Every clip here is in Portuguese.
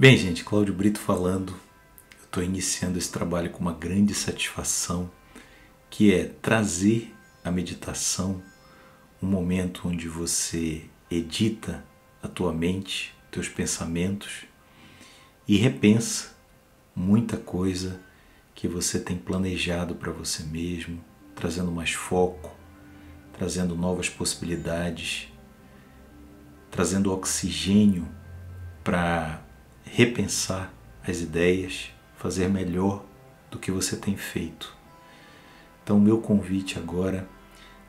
Bem, gente, Cláudio Brito falando. Eu estou iniciando esse trabalho com uma grande satisfação, que é trazer a meditação um momento onde você edita a tua mente, teus pensamentos e repensa muita coisa que você tem planejado para você mesmo, trazendo mais foco, trazendo novas possibilidades, trazendo oxigênio para repensar as ideias, fazer melhor do que você tem feito. Então, meu convite agora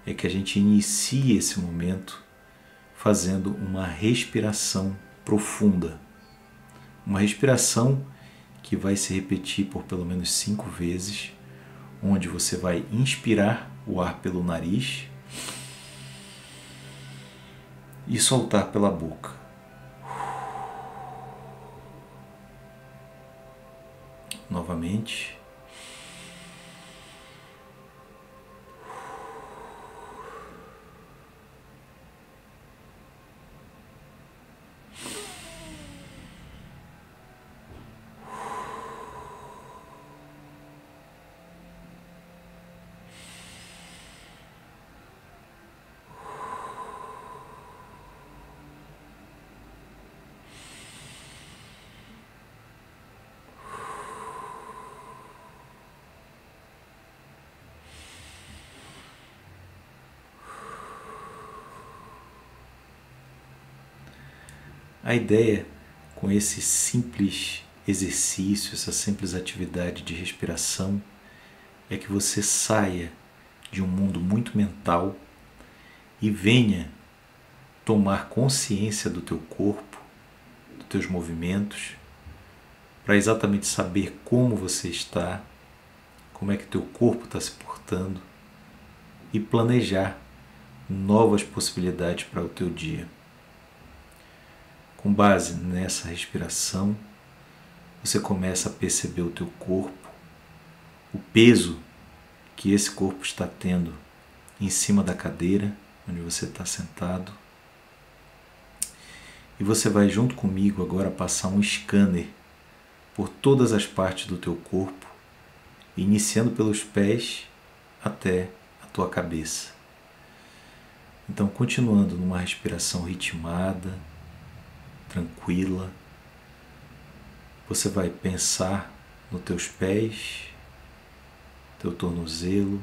é que a gente inicie esse momento fazendo uma respiração profunda. Uma respiração que vai se repetir por pelo menos cinco vezes, onde você vai inspirar o ar pelo nariz e soltar pela boca. Novamente. A ideia com esse simples exercício, essa simples atividade de respiração, é que você saia de um mundo muito mental e venha tomar consciência do teu corpo, dos teus movimentos, para exatamente saber como você está, como é que teu corpo está se portando e planejar novas possibilidades para o teu dia. Com base nessa respiração, você começa a perceber o teu corpo, o peso que esse corpo está tendo em cima da cadeira onde você está sentado. E você vai junto comigo agora passar um scanner por todas as partes do teu corpo, iniciando pelos pés até a tua cabeça. Então, continuando numa respiração ritmada, tranquila. Você vai pensar nos teus pés, teu tornozelo,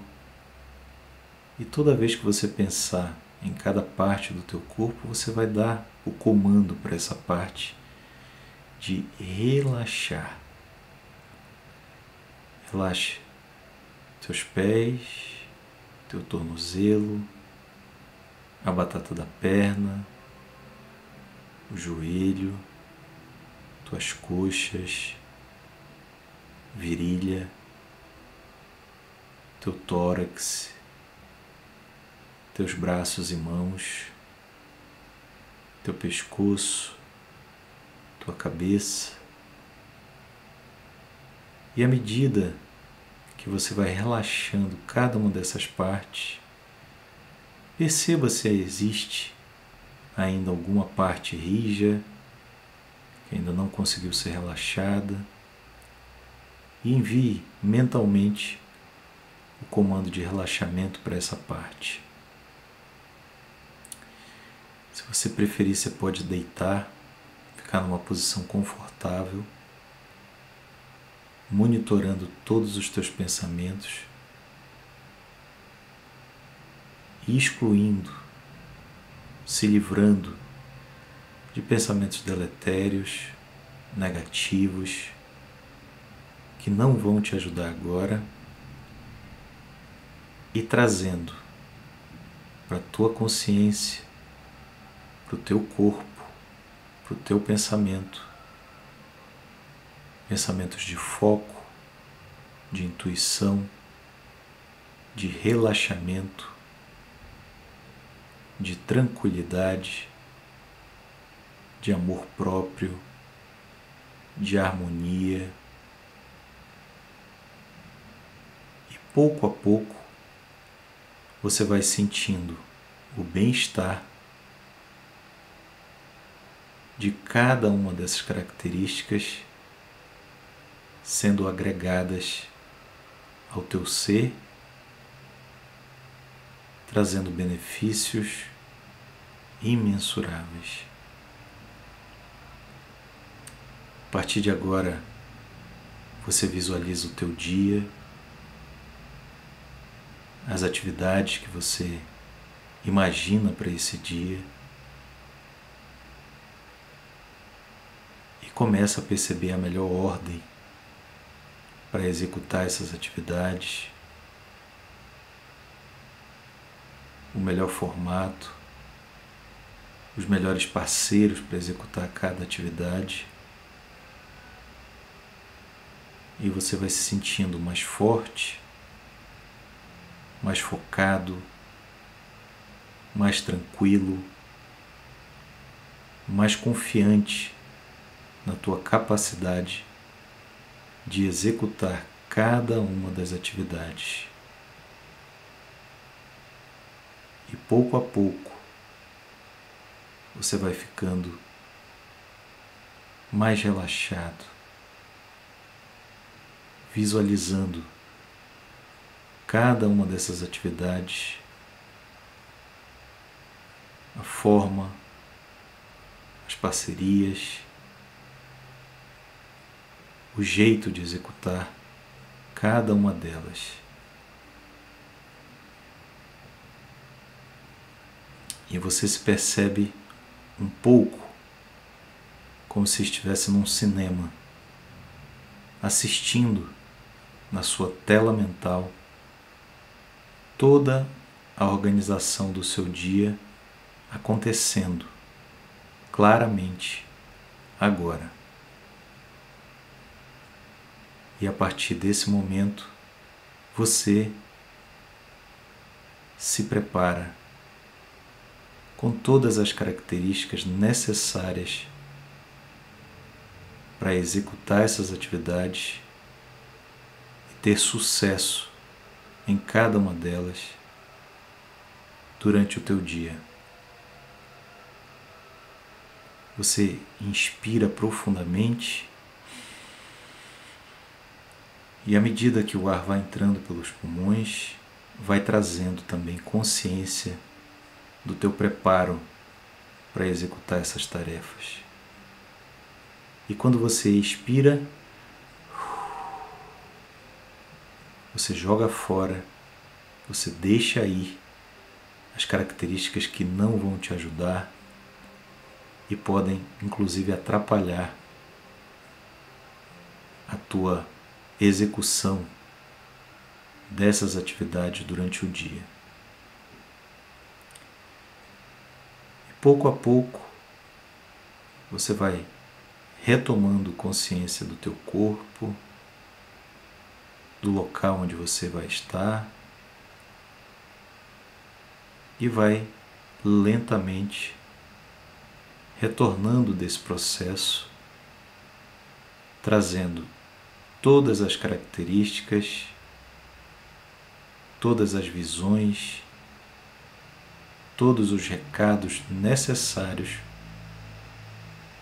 e toda vez que você pensar em cada parte do teu corpo, você vai dar o comando para essa parte de relaxar. Relaxe teus pés, teu tornozelo, a batata da perna, o joelho, tuas coxas, virilha, teu tórax, teus braços e mãos, teu pescoço, tua cabeça. E à medida que você vai relaxando cada uma dessas partes, perceba se existe ainda alguma parte rija, que ainda não conseguiu ser relaxada, e envie mentalmente o comando de relaxamento para essa parte. Se você preferir, você pode deitar, ficar numa posição confortável, monitorando todos os teus pensamentos e excluindo se livrando de pensamentos deletérios, negativos, que não vão te ajudar agora e trazendo para a tua consciência, para o teu corpo, para o teu pensamento, pensamentos de foco, de intuição, de relaxamento, de tranquilidade, de amor próprio, de harmonia. E pouco a pouco você vai sentindo o bem-estar de cada uma dessas características sendo agregadas ao teu ser, trazendo benefícios imensuráveis. A partir de agora, você visualiza o teu dia, as atividades que você imagina para esse dia e começa a perceber a melhor ordem para executar essas atividades, o melhor formato, os melhores parceiros para executar cada atividade. E você vai se sentindo mais forte, mais focado, mais tranquilo, mais confiante na tua capacidade de executar cada uma das atividades. E pouco a pouco você vai ficando mais relaxado, visualizando cada uma dessas atividades a forma, as parcerias, o jeito de executar cada uma delas. E você se percebe um pouco como se estivesse num cinema, assistindo na sua tela mental toda a organização do seu dia acontecendo claramente agora. E a partir desse momento, você se prepara com todas as características necessárias para executar essas atividades e ter sucesso em cada uma delas durante o teu dia. Você inspira profundamente e à medida que o ar vai entrando pelos pulmões, vai trazendo também consciência do teu preparo para executar essas tarefas. E quando você expira, você joga fora, você deixa ir as características que não vão te ajudar e podem inclusive atrapalhar a tua execução dessas atividades durante o dia. Pouco a pouco você vai retomando consciência do teu corpo, do local onde você vai estar e vai lentamente retornando desse processo, trazendo todas as características, todas as visões, todos os recados necessários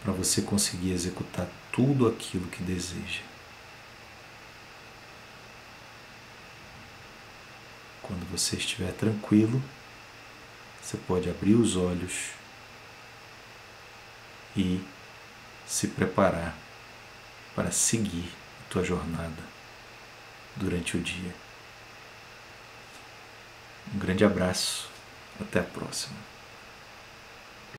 para você conseguir executar tudo aquilo que deseja. Quando você estiver tranquilo, você pode abrir os olhos e se preparar para seguir a tua jornada durante o dia. Um grande abraço, até a próxima.